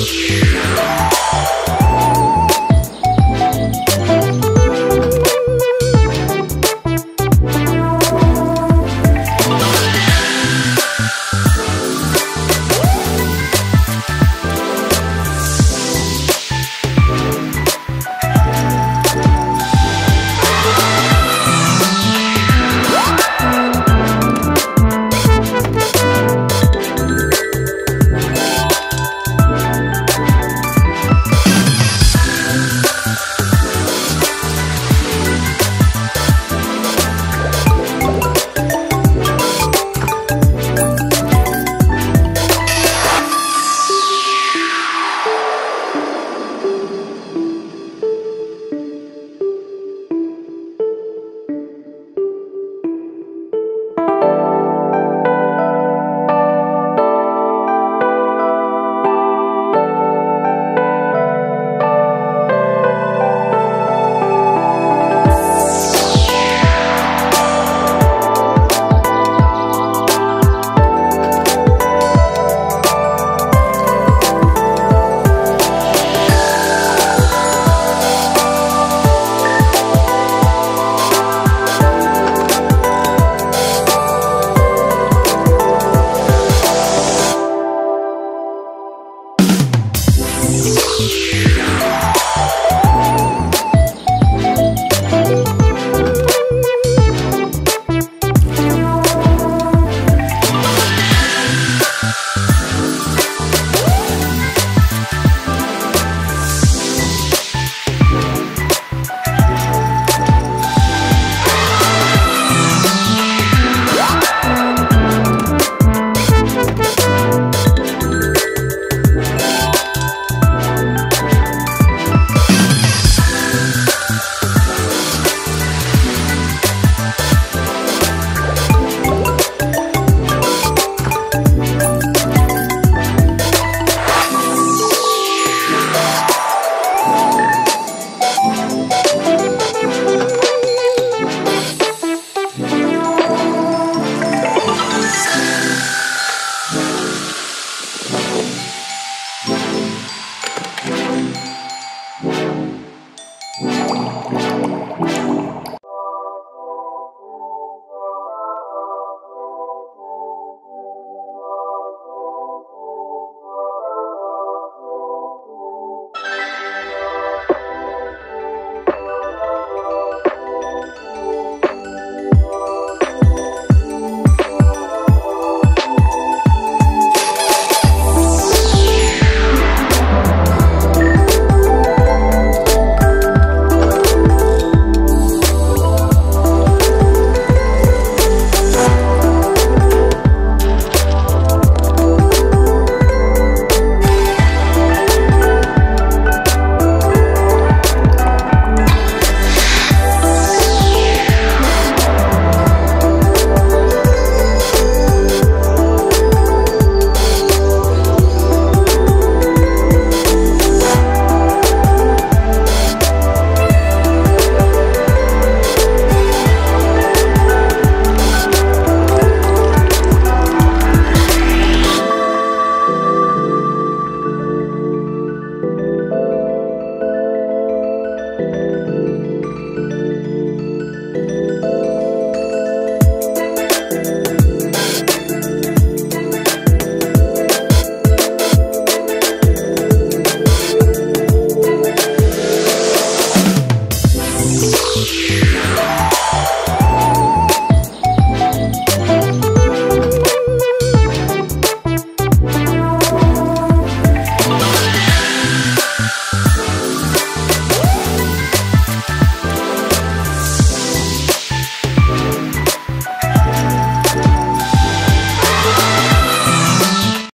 Música Yeah.